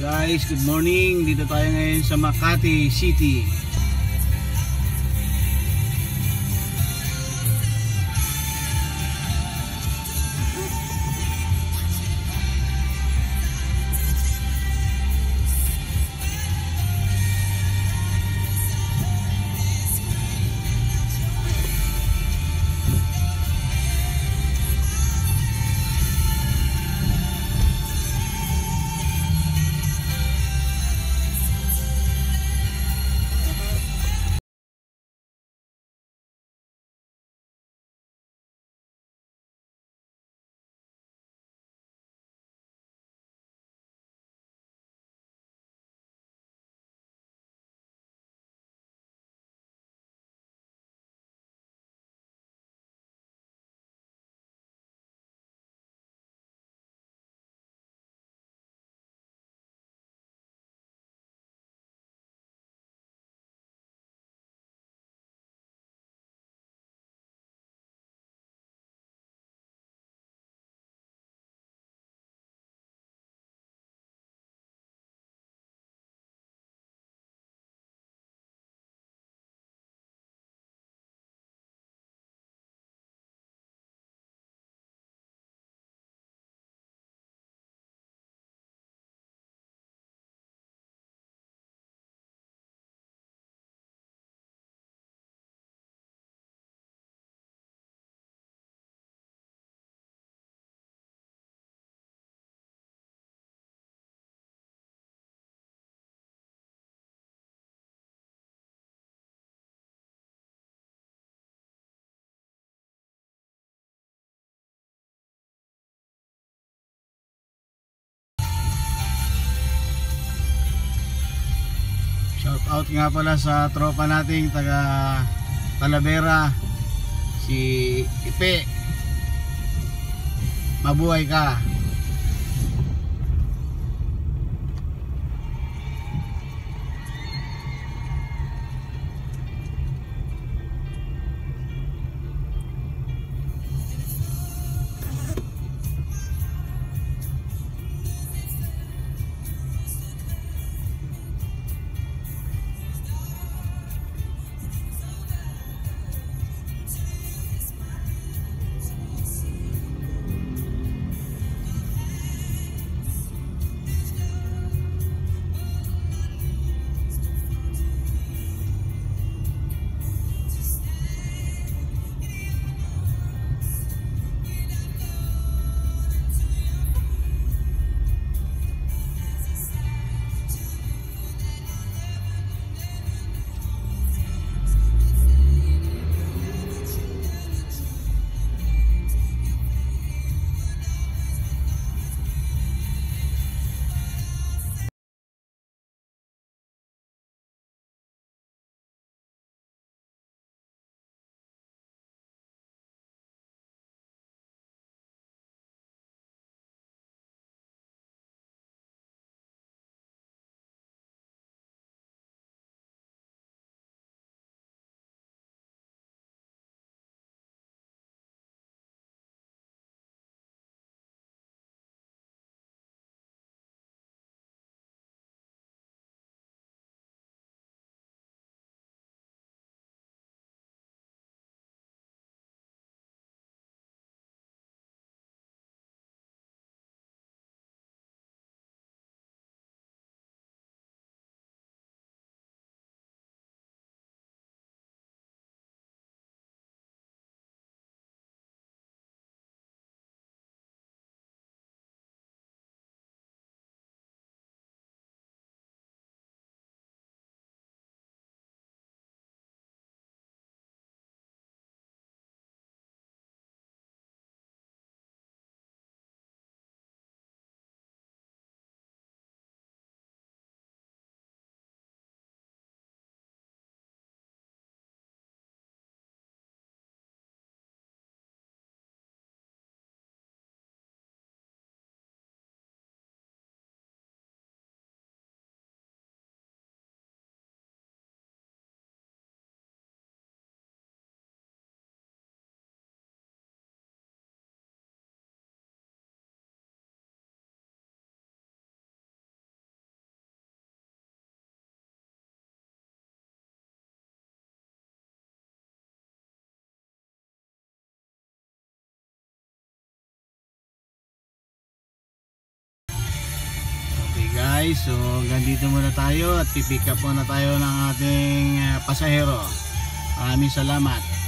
guys, good morning. Dito tayo ngayon sa Makati City. Shout out nga pala sa tropa nating taga Talavera si Ipe. Mabuhay ka. Guys. So hanggang dito muna tayo at pipick up muna tayo ng ating ah, pasahero. Maraming salamat.